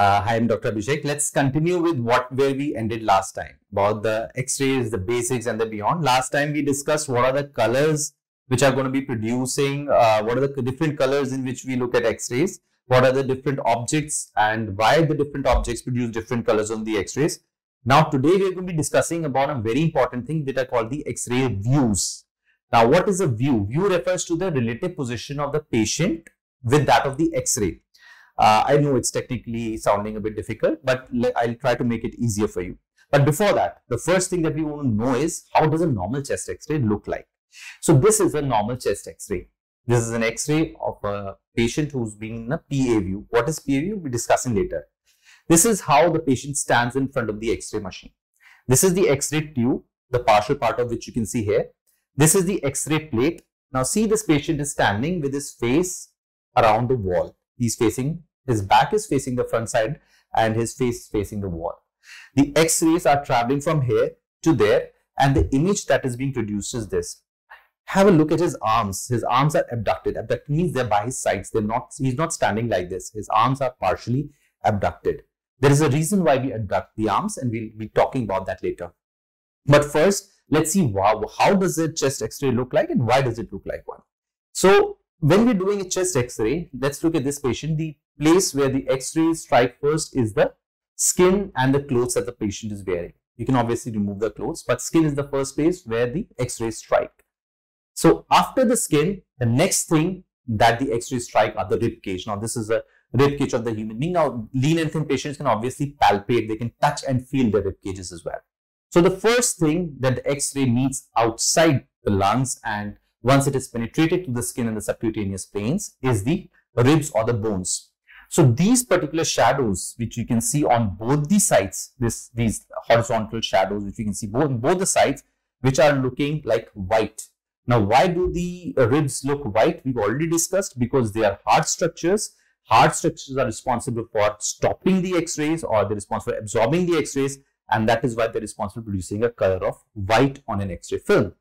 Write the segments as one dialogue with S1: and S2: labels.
S1: Uh, hi, I'm Dr. Abhishek. Let's continue with what where we ended last time about the X-rays, the basics, and the beyond. Last time we discussed what are the colors which are going to be producing, uh, what are the different colors in which we look at X-rays, what are the different objects, and why the different objects produce different colors on the X-rays. Now, today we are going to be discussing about a very important thing that are called the X-ray views. Now, what is a view? View refers to the relative position of the patient with that of the X-ray. Uh, I know it's technically sounding a bit difficult, but I'll try to make it easier for you. But before that, the first thing that we want to know is how does a normal chest X-ray look like? So this is a normal chest X-ray. This is an X-ray of a patient who's been in a PA view. What is PA view? We'll be discussing later. This is how the patient stands in front of the X-ray machine. This is the X-ray tube, the partial part of which you can see here. This is the X-ray plate. Now see this patient is standing with his face around the wall. He's facing, his back is facing the front side and his face is facing the wall. The X-rays are traveling from here to there and the image that is being produced is this. Have a look at his arms. His arms are abducted. Abducted means they're by his sides. They're not, he's not standing like this. His arms are partially abducted. There is a reason why we abduct the arms and we'll be talking about that later. But first, let's see how does a chest x-ray look like and why does it look like one. So when we're doing a chest x-ray, let's look at this patient. The place where the x-rays strike first is the skin and the clothes that the patient is wearing. You can obviously remove the clothes, but skin is the first place where the x-rays strike. So after the skin, the next thing that the x-rays strike are the rib cage. Now this is a rib cage of the human being. Now, lean and thin patients can obviously palpate, they can touch and feel the rib cages as well. So the first thing that the X-ray meets outside the lungs and once it is penetrated to the skin and the subcutaneous planes is the ribs or the bones. So these particular shadows, which you can see on both the sides, this these horizontal shadows, which you can see both both the sides, which are looking like white. Now, why do the ribs look white? We've already discussed because they are hard structures Hard structures are responsible for stopping the X-rays or they're responsible for absorbing the X-rays and that is why they're responsible for producing a color of white on an X-ray film.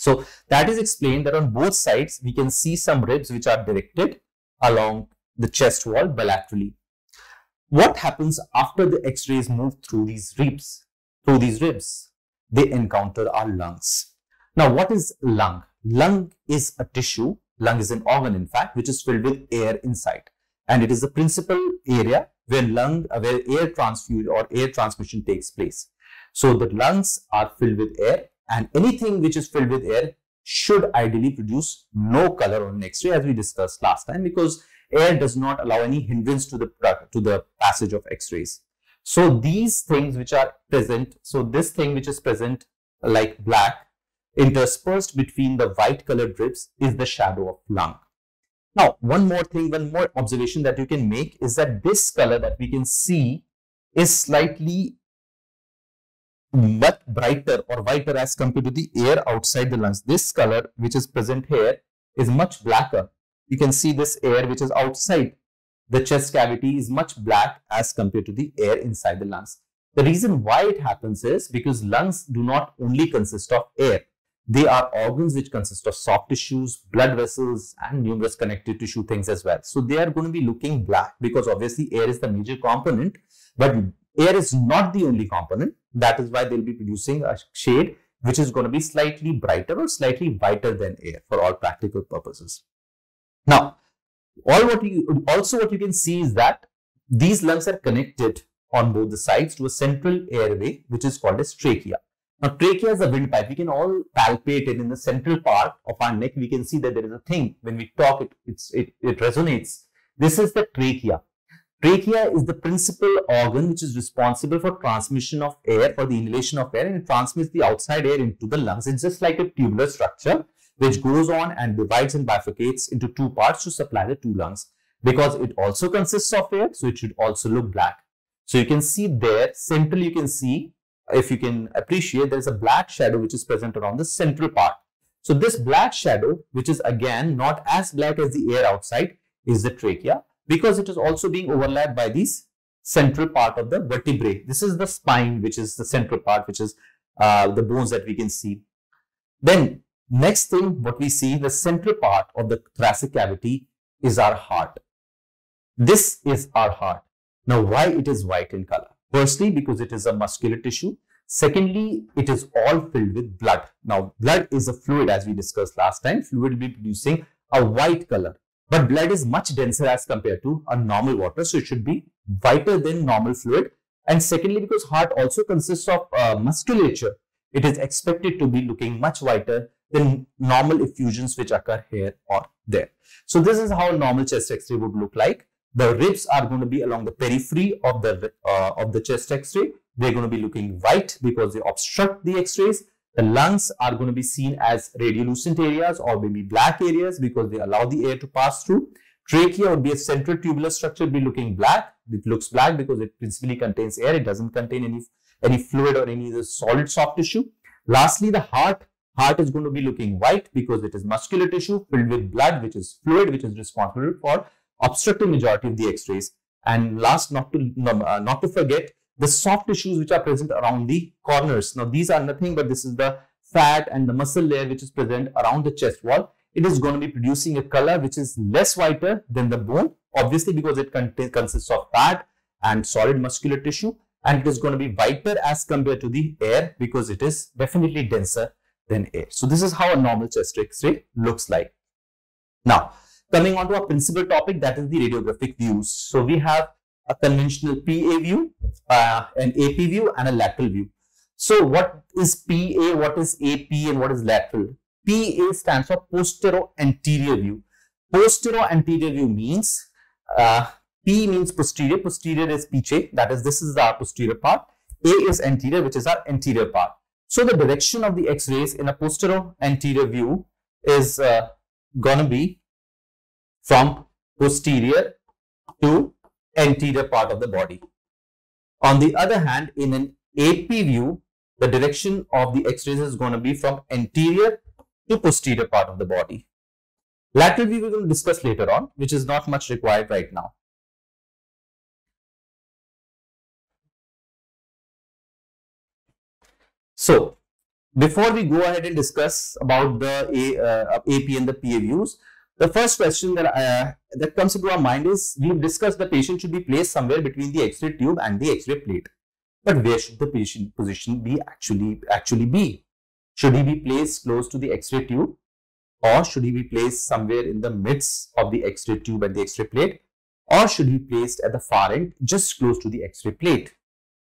S1: So that is explained that on both sides we can see some ribs which are directed along the chest wall bilaterally. What happens after the X-rays move through these ribs? Through these ribs, they encounter our lungs. Now what is lung? Lung is a tissue, lung is an organ in fact, which is filled with air inside and it is the principal area where lung, where air transfusion or air transmission takes place. So the lungs are filled with air and anything which is filled with air should ideally produce no color on an X-ray as we discussed last time because air does not allow any hindrance to the, to the passage of X-rays. So these things which are present, so this thing which is present like black interspersed between the white colored drips is the shadow of lung. Now, one more thing, one more observation that you can make is that this color that we can see is slightly much brighter or whiter as compared to the air outside the lungs. This color which is present here is much blacker. You can see this air which is outside the chest cavity is much black as compared to the air inside the lungs. The reason why it happens is because lungs do not only consist of air. They are organs which consist of soft tissues, blood vessels, and numerous connective tissue things as well. So they are going to be looking black because obviously air is the major component, but air is not the only component. That is why they'll be producing a shade which is going to be slightly brighter or slightly whiter than air for all practical purposes. Now, all what you also what you can see is that these lungs are connected on both the sides to a central airway which is called as trachea. Now, trachea is a windpipe. We can all palpate it in the central part of our neck. We can see that there is a thing. When we talk, it, it, it resonates. This is the trachea. Trachea is the principal organ which is responsible for transmission of air, for the inhalation of air, and it transmits the outside air into the lungs. It's just like a tubular structure which goes on and divides and bifurcates into two parts to supply the two lungs. Because it also consists of air, so it should also look black. So you can see there, central you can see if you can appreciate, there is a black shadow which is present around the central part. So this black shadow, which is again not as black as the air outside, is the trachea because it is also being overlapped by this central part of the vertebrae. This is the spine, which is the central part, which is uh, the bones that we can see. Then next thing, what we see, the central part of the thoracic cavity is our heart. This is our heart. Now, why it is white in color? Firstly, because it is a muscular tissue. Secondly, it is all filled with blood. Now, blood is a fluid as we discussed last time. Fluid will be producing a white color. But blood is much denser as compared to a normal water. So, it should be whiter than normal fluid. And secondly, because heart also consists of uh, musculature, it is expected to be looking much whiter than normal effusions which occur here or there. So, this is how normal chest x-ray would look like. The ribs are going to be along the periphery of the uh, of the chest X-ray. They're going to be looking white because they obstruct the X-rays. The lungs are going to be seen as radiolucent areas or maybe black areas because they allow the air to pass through. Trachea would be a central tubular structure, be looking black. It looks black because it principally contains air. It doesn't contain any any fluid or any other solid soft tissue. Lastly, the heart heart is going to be looking white because it is muscular tissue filled with blood, which is fluid, which is responsible for obstructing majority of the x-rays. And last, not to, uh, not to forget, the soft tissues which are present around the corners. Now, these are nothing but this is the fat and the muscle layer which is present around the chest wall. It is going to be producing a color which is less whiter than the bone, obviously because it consists of fat and solid muscular tissue and it is going to be whiter as compared to the air because it is definitely denser than air. So, this is how a normal chest x-ray looks like. Now, Coming on to our principal topic, that is the radiographic views. So we have a conventional PA view, uh, an AP view and a lateral view. So what is PA, what is AP and what is lateral? PA stands for posterior-anterior view. Posterior-anterior view means uh, P means posterior, posterior is piche, that is this is our posterior part. A is anterior which is our anterior part. So the direction of the X-rays in a posterior-anterior view is uh, gonna be from posterior to anterior part of the body. On the other hand, in an AP view, the direction of the x-rays is going to be from anterior to posterior part of the body. Lateral view we will discuss later on, which is not much required right now. So, before we go ahead and discuss about the A, uh, AP and the PA views, the first question that uh, that comes into our mind is we've discussed the patient should be placed somewhere between the X-ray tube and the X-ray plate. But where should the patient position be actually actually be? Should he be placed close to the X-ray tube or should he be placed somewhere in the midst of the X-ray tube and the X-ray plate or should he be placed at the far end just close to the X-ray plate?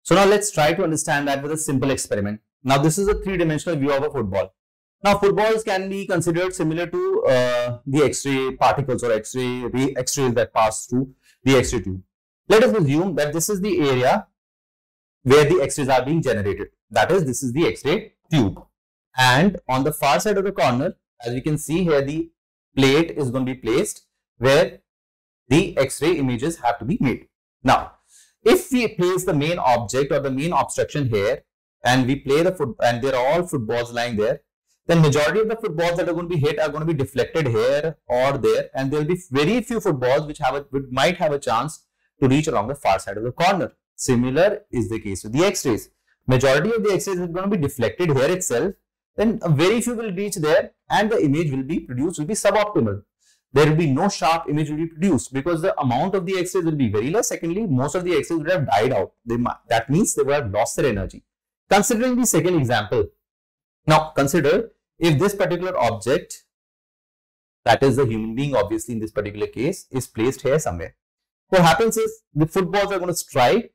S1: So now let's try to understand that with a simple experiment. Now this is a three-dimensional view of a football. Now, footballs can be considered similar to uh, the X-ray particles or X-ray the X-rays that pass through the X-ray tube. Let us assume that this is the area where the X-rays are being generated. That is, this is the X-ray tube. And on the far side of the corner, as we can see here, the plate is going to be placed where the X-ray images have to be made. Now, if we place the main object or the main obstruction here and we play the foot and there are all footballs lying there, then majority of the footballs that are going to be hit are going to be deflected here or there and there will be very few footballs which have a, which might have a chance to reach along the far side of the corner. Similar is the case with the X-rays. Majority of the X-rays are going to be deflected here itself then very few will reach there and the image will be produced will be suboptimal. There will be no sharp image will be produced because the amount of the X-rays will be very less. Secondly, most of the X-rays would have died out. They, that means they would have lost their energy. Considering the second example, now consider if this particular object, that is the human being obviously in this particular case, is placed here somewhere. What happens is the footballs are going to strike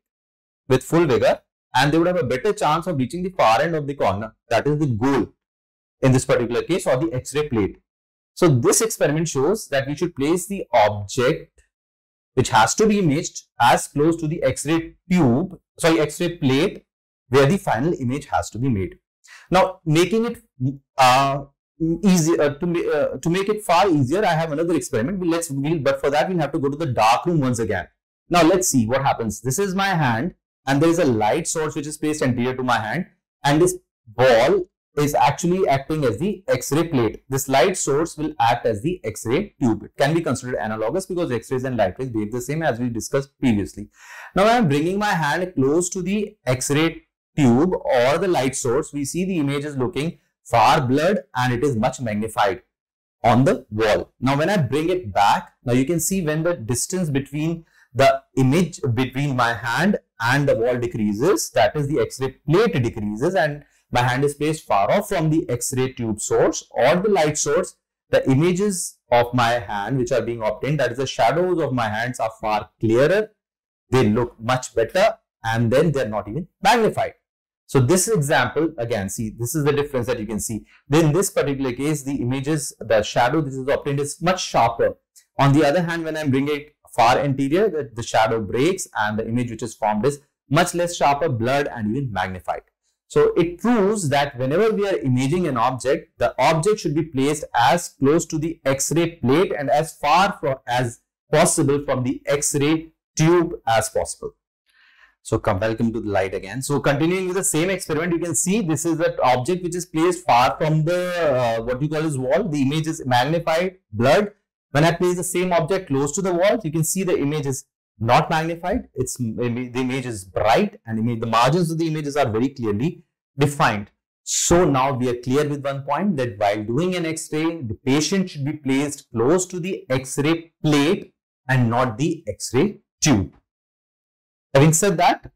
S1: with full vigor and they would have a better chance of reaching the far end of the corner. That is the goal in this particular case or the X-ray plate. So this experiment shows that we should place the object which has to be imaged as close to the X-ray tube, sorry, X-ray plate where the final image has to be made. Now, making it uh, easy uh, to, uh, to make it far easier, I have another experiment. We'll, let's we'll, but for that we'll have to go to the dark room once again. Now let's see what happens. This is my hand, and there is a light source which is placed anterior to my hand, and this ball is actually acting as the X-ray plate. This light source will act as the X-ray tube. It can be considered analogous because X-rays and light rays behave the same as we discussed previously. Now I am bringing my hand close to the X-ray tube or the light source, we see the image is looking far blurred and it is much magnified on the wall. Now, when I bring it back, now you can see when the distance between the image between my hand and the wall decreases, that is the X-ray plate decreases and my hand is placed far off from the X-ray tube source or the light source, the images of my hand which are being obtained, that is the shadows of my hands are far clearer, they look much better and then they're not even magnified. So this example, again, see, this is the difference that you can see. In this particular case, the images, the shadow this is obtained is much sharper. On the other hand, when I'm bringing it far anterior, the, the shadow breaks and the image which is formed is much less sharper, blurred and even magnified. So it proves that whenever we are imaging an object, the object should be placed as close to the X-ray plate and as far as possible from the X-ray tube as possible. So come welcome to the light again. So continuing with the same experiment, you can see this is an object which is placed far from the uh, what you call as wall. The image is magnified, blurred. When I place the same object close to the wall, you can see the image is not magnified. It's the image is bright and image, the margins of the images are very clearly defined. So now we are clear with one point that while doing an X-ray, the patient should be placed close to the X-ray plate and not the X-ray tube. Having said that,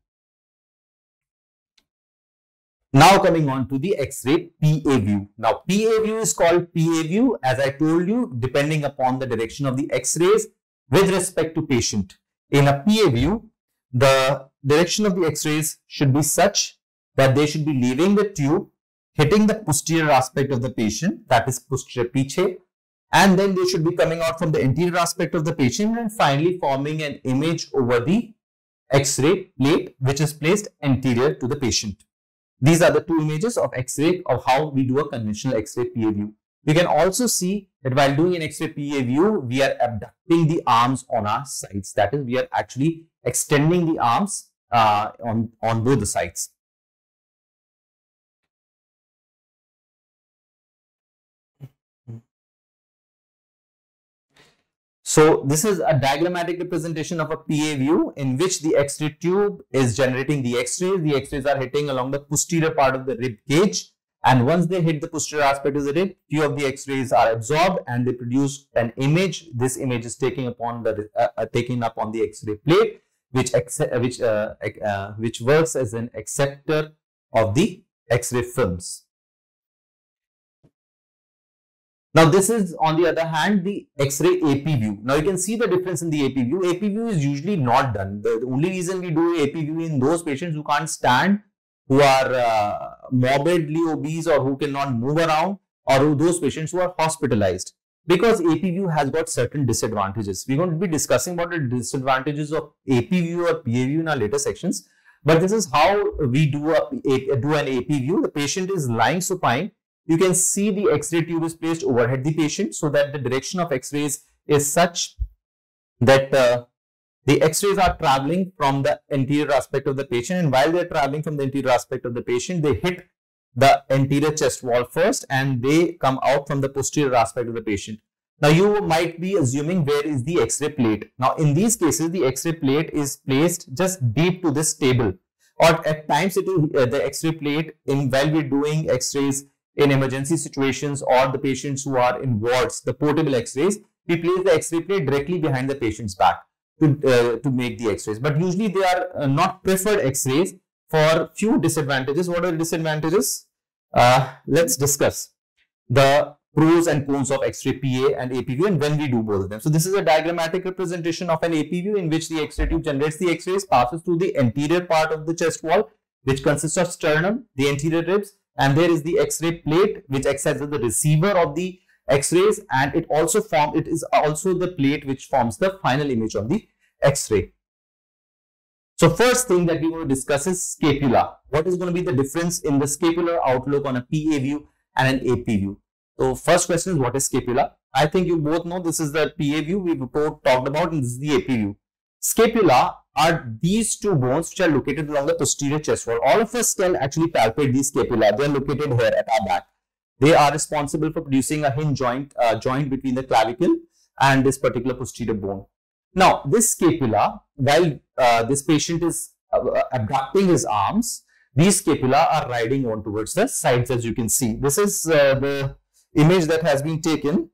S1: now coming on to the X-ray PA view. Now PA view is called PA view as I told you depending upon the direction of the X-rays with respect to patient. In a PA view, the direction of the X-rays should be such that they should be leaving the tube, hitting the posterior aspect of the patient that is posterior piche and then they should be coming out from the anterior aspect of the patient and finally forming an image over the X-ray plate which is placed anterior to the patient. These are the two images of X-ray of how we do a conventional X-ray PA view. We can also see that while doing an X-ray PA view, we are abducting the arms on our sides. That is, we are actually extending the arms uh, on, on both the sides. So this is a diagrammatic representation of a PA view in which the X-ray tube is generating the X-rays. The X-rays are hitting along the posterior part of the rib cage. And once they hit the posterior aspect of the rib, few of the X-rays are absorbed and they produce an image. This image is taking upon the uh, uh, taking up on the X-ray plate, which which uh, uh, which works as an acceptor of the X-ray films. Now this is on the other hand the X-ray AP view. Now you can see the difference in the AP view. AP view is usually not done. The, the only reason we do AP view in those patients who can't stand, who are uh, morbidly obese or who cannot move around or those patients who are hospitalized. Because AP view has got certain disadvantages. We're going to be discussing about the disadvantages of AP view or PA view in our later sections. But this is how we do, a, a, do an AP view. The patient is lying supine you can see the X-ray tube is placed overhead the patient so that the direction of X-rays is such that uh, the X-rays are traveling from the anterior aspect of the patient and while they are traveling from the anterior aspect of the patient, they hit the anterior chest wall first and they come out from the posterior aspect of the patient. Now you might be assuming where is the X-ray plate. Now in these cases, the X-ray plate is placed just deep to this table or at times it is uh, the X-ray plate in while we're doing X-rays in emergency situations or the patients who are in wards, the portable x-rays, we place the x-ray plate directly behind the patient's back to, uh, to make the x-rays. But usually they are uh, not preferred x-rays for few disadvantages. What are the disadvantages? Uh, let's discuss the pros and cons of X-ray PA and AP view and when we do both of them. So this is a diagrammatic representation of an AP view in which the X-ray tube generates the X-rays, passes through the anterior part of the chest wall, which consists of sternum, the anterior ribs, and there is the X-ray plate which acts as the receiver of the X-rays and it also form it is also the plate which forms the final image of the X-ray. So first thing that we want to discuss is scapula. What is going to be the difference in the scapular outlook on a PA view and an AP view? So first question is what is scapula? I think you both know this is the PA view we talked about and this is the AP view. Scapula are these two bones which are located along the posterior chest wall. All of us can actually palpate these scapula. They are located here at our back. They are responsible for producing a hinge joint, uh, joint between the clavicle and this particular posterior bone. Now, this scapula, while uh, this patient is uh, abducting his arms, these scapula are riding on towards the sides as you can see. This is uh, the image that has been taken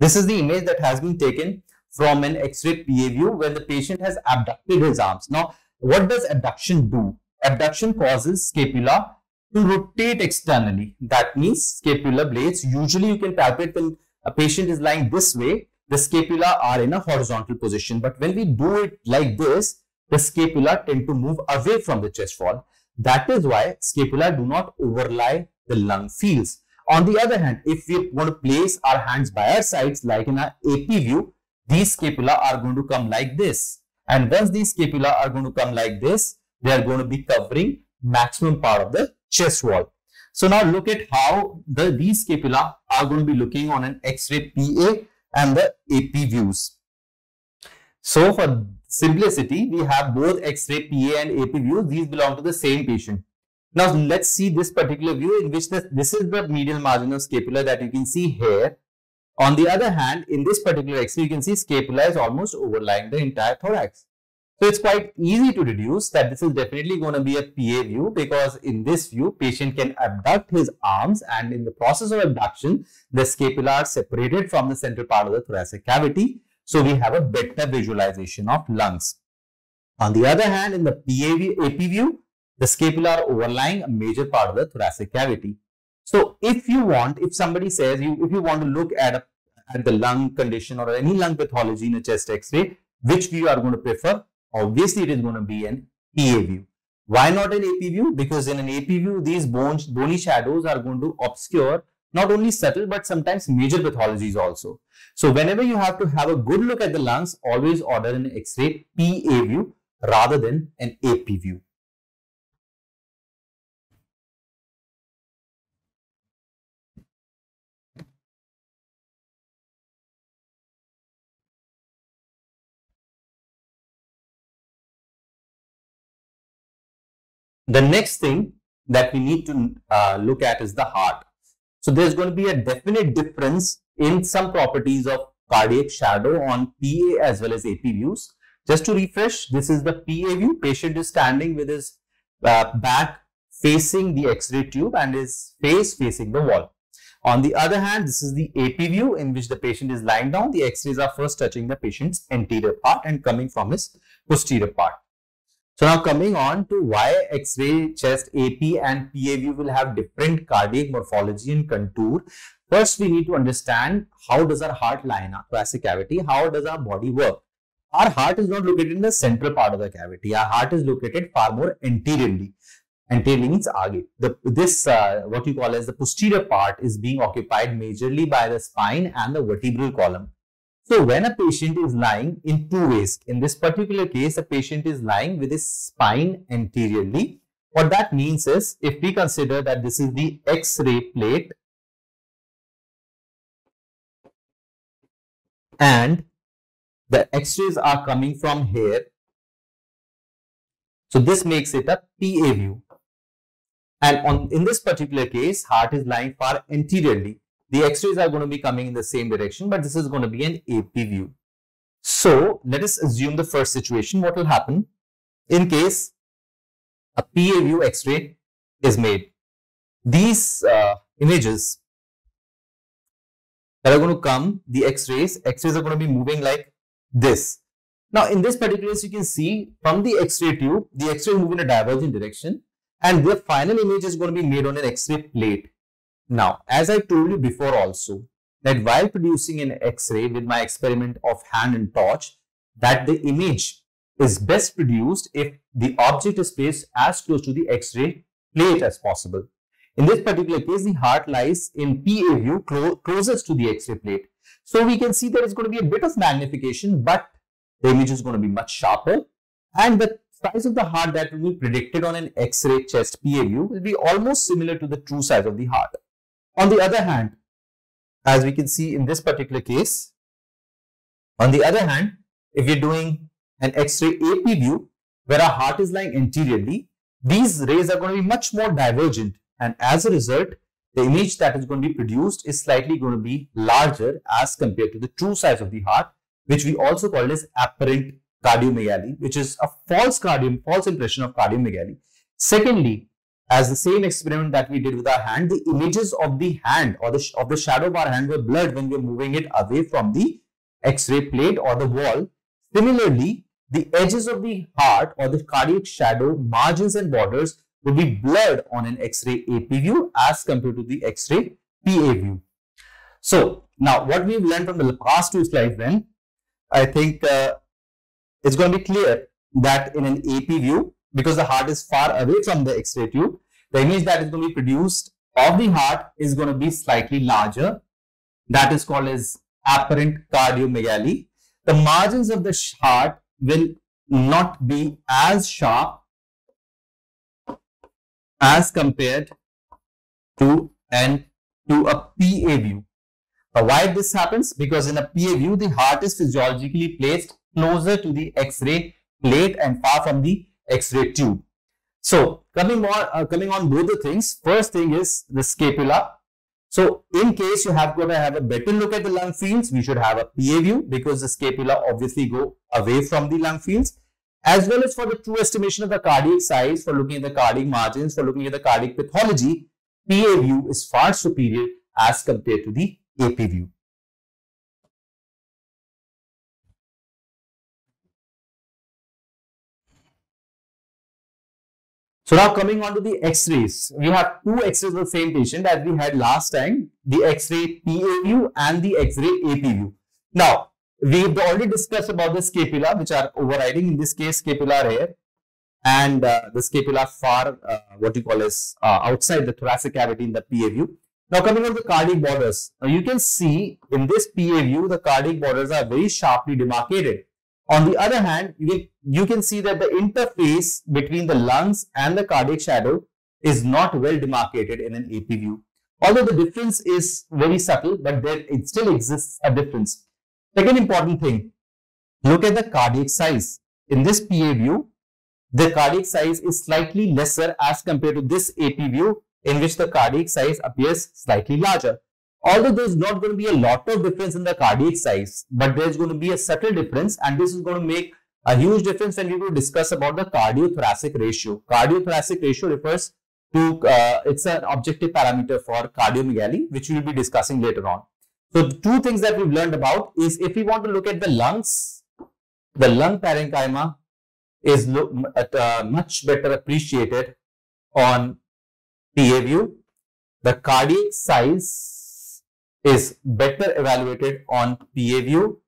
S1: This is the image that has been taken from an X-ray PA view when the patient has abducted his arms. Now, what does abduction do? Abduction causes scapula to rotate externally. That means scapular blades, usually you can palpate when a patient is lying this way, the scapula are in a horizontal position. But when we do it like this, the scapula tend to move away from the chest wall. That is why scapula do not overlie the lung fields. On the other hand, if we want to place our hands by our sides like in our AP view, these scapula are going to come like this. And once these scapula are going to come like this, they are going to be covering maximum part of the chest wall. So now look at how the these scapula are going to be looking on an X-ray PA and the AP views. So for simplicity, we have both X-ray PA and AP views. These belong to the same patient. Now let's see this particular view in which the, this is the medial margin of scapula that you can see here. On the other hand, in this particular X-ray, you can see scapula is almost overlying the entire thorax. So it's quite easy to deduce that this is definitely going to be a PA view because in this view, patient can abduct his arms and in the process of abduction, the scapula are separated from the central part of the thoracic cavity. So we have a better visualization of lungs. On the other hand, in the PA view, AP view, the scapula are overlying a major part of the thoracic cavity. So if you want, if somebody says you, if you want to look at a, at the lung condition or any lung pathology in a chest X-ray, which view are going to prefer? Obviously, it is going to be an PA view. Why not an AP view? Because in an AP view, these bones, bony shadows are going to obscure not only subtle but sometimes major pathologies also. So whenever you have to have a good look at the lungs, always order an X-ray PA view rather than an AP view. The next thing that we need to uh, look at is the heart. So there's going to be a definite difference in some properties of cardiac shadow on PA as well as AP views. Just to refresh, this is the PA view. Patient is standing with his uh, back facing the X-ray tube and his face facing the wall. On the other hand, this is the AP view in which the patient is lying down. The X-rays are first touching the patient's anterior part and coming from his posterior part. So now coming on to why X-ray, chest, AP and PA view will have different cardiac morphology and contour. First, we need to understand how does our heart lie in our thoracic cavity? How does our body work? Our heart is not located in the central part of the cavity. Our heart is located far more anteriorly. Anteriorly means aage. The, this, uh, what you call as the posterior part is being occupied majorly by the spine and the vertebral column. So when a patient is lying in two ways, in this particular case, a patient is lying with his spine anteriorly. What that means is, if we consider that this is the X-ray plate and the X-rays are coming from here. So this makes it a PA view. And on in this particular case, heart is lying far anteriorly. The X-rays are going to be coming in the same direction, but this is going to be an AP view. So let us assume the first situation. What will happen in case a PA view X-ray is made? These uh, images that are going to come, the X-rays, X-rays are going to be moving like this. Now, in this particular case, you can see from the X-ray tube, the X-ray move in a divergent direction and the final image is going to be made on an X-ray plate. Now, as I told you before also, that while producing an X-ray with my experiment of hand and torch, that the image is best produced if the object is placed as close to the X-ray plate as possible. In this particular case, the heart lies in PA view clo closest to the X-ray plate. So we can see there is going to be a bit of magnification, but the image is going to be much sharper and the size of the heart that will be predicted on an X-ray chest PA view will be almost similar to the true size of the heart. On the other hand, as we can see in this particular case, on the other hand, if you're doing an X-ray AP view where our heart is lying anteriorly, these rays are going to be much more divergent and as a result, the image that is going to be produced is slightly going to be larger as compared to the true size of the heart, which we also call as apparent cardiomegaly, which is a false cardio, false impression of cardiomegaly. Secondly, as the same experiment that we did with our hand, the images of the hand or the, of the shadow of our hand were blurred when we were moving it away from the X-ray plate or the wall. Similarly, the edges of the heart or the cardiac shadow, margins and borders will be blurred on an X-ray AP view as compared to the X-ray PA view. So, now what we've learned from the past two slides then, I think uh, it's going to be clear that in an AP view, because the heart is far away from the X-ray tube, the image that is going to be produced of the heart is going to be slightly larger. That is called as apparent cardiomegaly. The margins of the heart will not be as sharp as compared to an to a PA view. Now, why this happens? Because in a PA view, the heart is physiologically placed closer to the X-ray plate and far from the X-ray tube. So, coming more, uh, coming on both the things, first thing is the scapula. So, in case you have got to have a better look at the lung fields, we should have a PA view because the scapula obviously go away from the lung fields as well as for the true estimation of the cardiac size, for looking at the cardiac margins, for looking at the cardiac pathology, PA view is far superior as compared to the AP view. So now coming on to the x-rays, we have two x-rays of the same patient as we had last time, the x-ray PA view and the x-ray AP view. Now, we've already discussed about the scapula which are overriding, in this case scapula here and uh, the scapula far, uh, what you call as uh, outside the thoracic cavity in the PA view. Now coming on the cardiac borders, now you can see in this PA view, the cardiac borders are very sharply demarcated. On the other hand, you, you can see that the interface between the lungs and the cardiac shadow is not well demarcated in an AP view. Although the difference is very subtle, but there it still exists a difference. Second important thing, look at the cardiac size. In this PA view, the cardiac size is slightly lesser as compared to this AP view in which the cardiac size appears slightly larger. Although there's not going to be a lot of difference in the cardiac size, but there's going to be a subtle difference and this is going to make a huge difference when we will discuss about the cardiothoracic ratio. Cardiothoracic ratio refers to, uh, it's an objective parameter for cardiomegaly, which we will be discussing later on. So the two things that we've learned about is if we want to look at the lungs, the lung parenchyma is look, uh, much better appreciated on PA view. The cardiac size is better evaluated on PA view.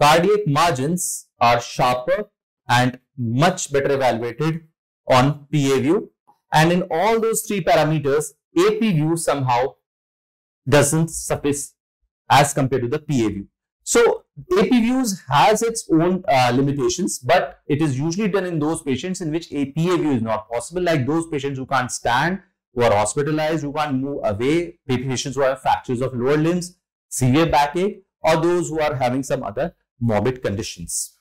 S1: Cardiac margins are sharper and much better evaluated on PA view. And in all those three parameters, AP view somehow doesn't suffice as compared to the PA view. So AP views has its own uh, limitations, but it is usually done in those patients in which a PA view is not possible, like those patients who can't stand who are hospitalized, who can't move away, patients who have fractures of lower limbs, severe backache, or those who are having some other morbid conditions.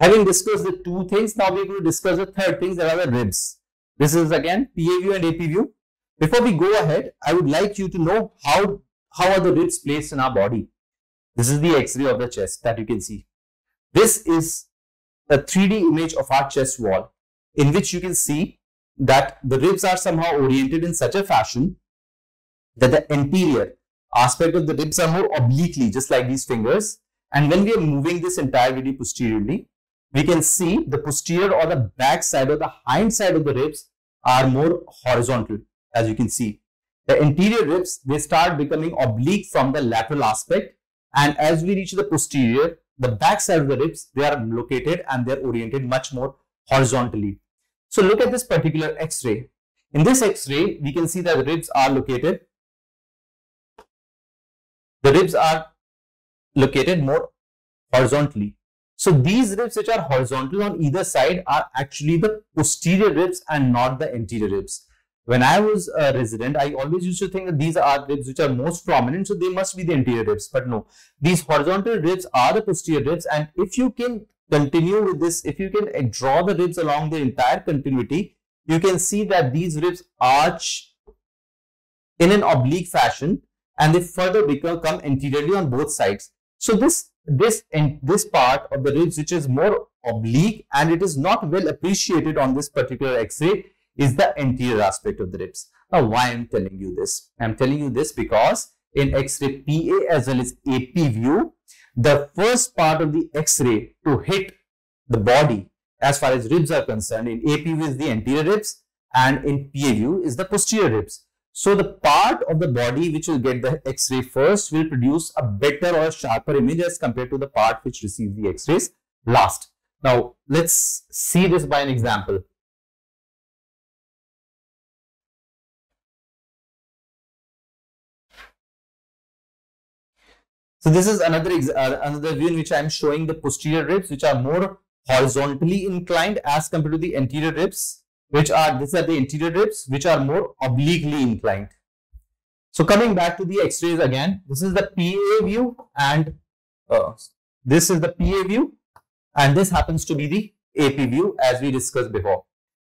S1: Having discussed the two things, now we're going to discuss the third thing, that are the ribs. This is again PA and AP view. Before we go ahead, I would like you to know how, how are the ribs placed in our body. This is the x-ray of the chest that you can see. This is a 3D image of our chest wall in which you can see that the ribs are somehow oriented in such a fashion that the anterior aspect of the ribs are more obliquely, just like these fingers. And when we are moving this entire video posteriorly, we can see the posterior or the back side or the hind side of the ribs are more horizontal as you can see. The anterior ribs, they start becoming oblique from the lateral aspect and as we reach the posterior, the back side of the ribs, they are located and they are oriented much more horizontally. So look at this particular x-ray. In this x-ray, we can see that the ribs are located, the ribs are located more horizontally. So these ribs which are horizontal on either side are actually the posterior ribs and not the anterior ribs. When I was a resident, I always used to think that these are ribs which are most prominent, so they must be the anterior ribs. But no, these horizontal ribs are the posterior ribs. And if you can continue with this, if you can eh, draw the ribs along the entire continuity, you can see that these ribs arch in an oblique fashion and they further become come anteriorly on both sides. So this this and this part of the ribs which is more oblique and it is not well appreciated on this particular x-ray is the anterior aspect of the ribs. Now why I'm telling you this? I'm telling you this because in x-ray PA as well as AP view, the first part of the x-ray to hit the body as far as ribs are concerned in AP view is the anterior ribs and in PA view is the posterior ribs. So the part of the body which will get the X-ray first will produce a better or sharper image as compared to the part which receives the X-rays last. Now let's see this by an example. So this is another uh, another view in which I am showing the posterior ribs which are more horizontally inclined as compared to the anterior ribs which are, these are the anterior ribs, which are more obliquely inclined. So coming back to the x-rays again, this is the PA view and uh, this is the PA view and this happens to be the AP view as we discussed before.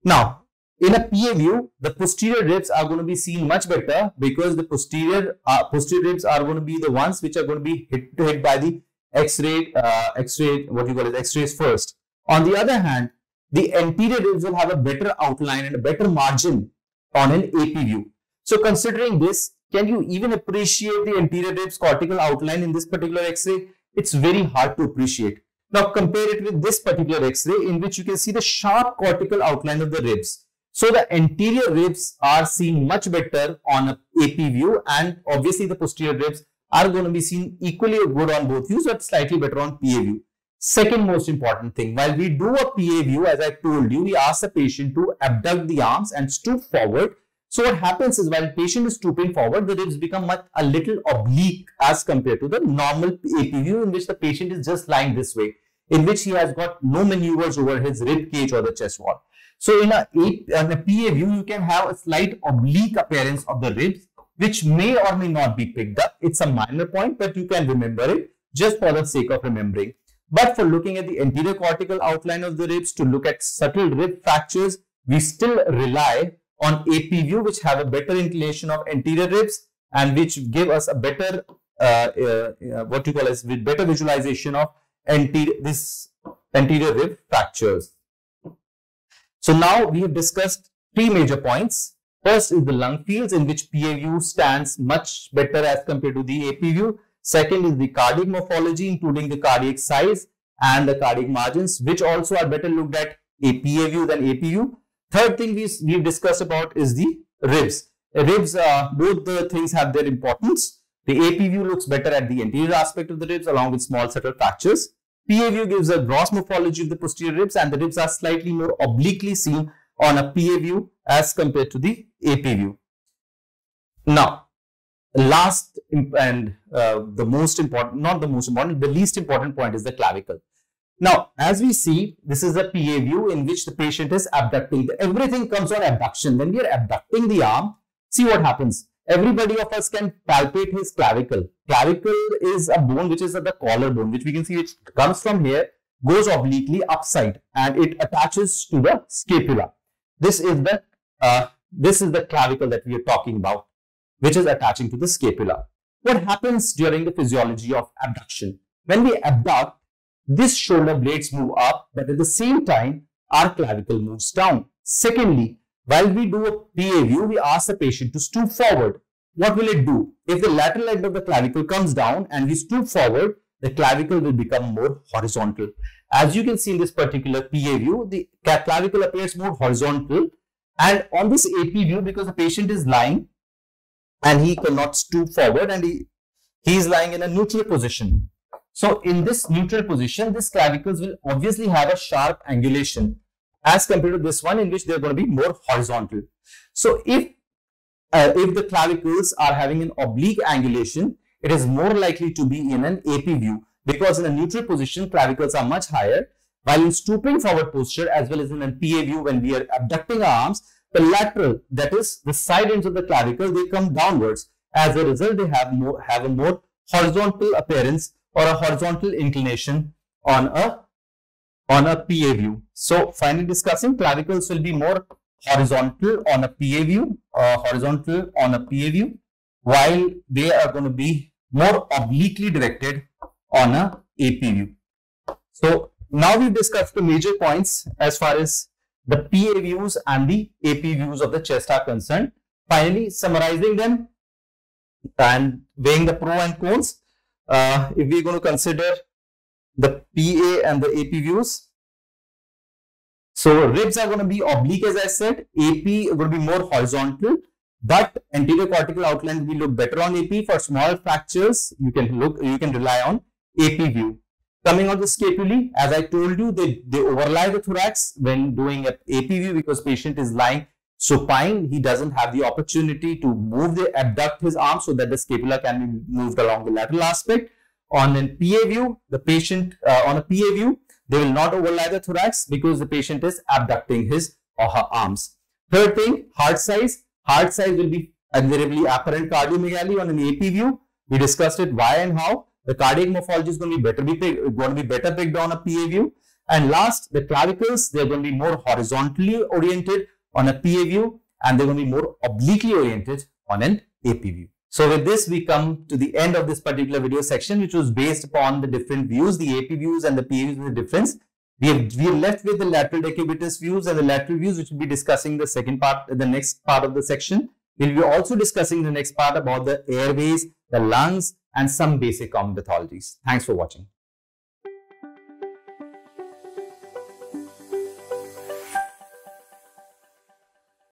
S1: Now, in a PA view, the posterior ribs are going to be seen much better because the posterior uh, posterior ribs are going to be the ones which are going to be hit, hit by the X-ray, uh, X-ray, what you call it, X-rays first. On the other hand, the anterior ribs will have a better outline and a better margin on an AP view. So considering this, can you even appreciate the anterior ribs cortical outline in this particular X-ray? It's very hard to appreciate. Now compare it with this particular X-ray in which you can see the sharp cortical outline of the ribs. So the anterior ribs are seen much better on a AP view and obviously the posterior ribs are going to be seen equally good on both views but slightly better on PA view. Second most important thing, while we do a PA view, as I told you, we ask the patient to abduct the arms and stoop forward. So what happens is while the patient is stooping forward, the ribs become much, a little oblique as compared to the normal AP view in which the patient is just lying this way, in which he has got no maneuvers over his rib cage or the chest wall. So in a, in a PA view, you can have a slight oblique appearance of the ribs, which may or may not be picked up. It's a minor point, but you can remember it just for the sake of remembering. But for looking at the anterior cortical outline of the ribs to look at subtle rib fractures, we still rely on AP view which have a better inclination of anterior ribs and which give us a better uh, uh, uh, what you call as better visualization of anterior this anterior rib fractures. So now we have discussed three major points. First is the lung fields in which PA view stands much better as compared to the AP view. Second is the cardiac morphology, including the cardiac size and the cardiac margins, which also are better looked at a PA view than AP view. Third thing we, we've discussed about is the ribs. Ribs, uh, both the things have their importance. The AP view looks better at the anterior aspect of the ribs along with small subtle fractures. PA view gives a gross morphology of the posterior ribs and the ribs are slightly more obliquely seen on a PA view as compared to the AP view. Now, last and uh, the most important, not the most important, the least important point is the clavicle. Now, as we see, this is a PA view in which the patient is abducting. Everything comes on abduction. When we are abducting the arm, see what happens. Everybody of us can palpate his clavicle. Clavicle is a bone which is at the collarbone, which we can see which comes from here, goes obliquely upside, and it attaches to the scapula. This is the uh, this is the clavicle that we are talking about which is attaching to the scapula. What happens during the physiology of abduction? When we abduct, this shoulder blades move up, but at the same time, our clavicle moves down. Secondly, while we do a PA view, we ask the patient to stoop forward. What will it do? If the lateral end of the clavicle comes down and we stoop forward, the clavicle will become more horizontal. As you can see in this particular PA view, the clavicle appears more horizontal. And on this AP view, because the patient is lying, and he cannot stoop forward and he, he is lying in a neutral position. So in this neutral position, this clavicles will obviously have a sharp angulation as compared to this one in which they're going to be more horizontal. So if uh, if the clavicles are having an oblique angulation, it is more likely to be in an AP view because in a neutral position, clavicles are much higher while in stooping forward posture as well as in a PA view when we are abducting our arms, the lateral, that is the side ends of the clavicle, they come downwards. As a result, they have more have a more horizontal appearance or a horizontal inclination on a on a PA view. So finally discussing clavicles will be more horizontal on a PA view, uh, horizontal on a PA view, while they are going to be more obliquely directed on a AP view. So now we've discussed the major points as far as the PA views and the AP views of the chest are concerned. Finally, summarizing them and weighing the pro and cons, uh, if we're going to consider the PA and the AP views, so ribs are going to be oblique as I said, AP to be more horizontal, but anterior cortical outline will look better on AP. For small fractures, you can look, you can rely on AP view. Coming on the scapulae, as I told you, they, they overlie the thorax when doing a AP view because patient is lying supine. He doesn't have the opportunity to move the abduct his arm so that the scapula can be moved along the lateral aspect. On a PA view, the patient uh, on a PA view, they will not overlie the thorax because the patient is abducting his or her arms. Third thing, heart size. Heart size will be invariably apparent cardiomegaly on an AP view. We discussed it why and how. The cardiac morphology is going to be better, be going to be better picked on a PA view. And last, the clavicles, they're going to be more horizontally oriented on a PA view and they're going to be more obliquely oriented on an AP view. So with this, we come to the end of this particular video section, which was based upon the different views, the AP views and the PA views, with the difference. We have, we are left with the lateral decubitus views and the lateral views, which we'll be discussing the second part, the next part of the section. We'll be also discussing the next part about the airways, the lungs, and some basic common pathologies. Thanks for watching.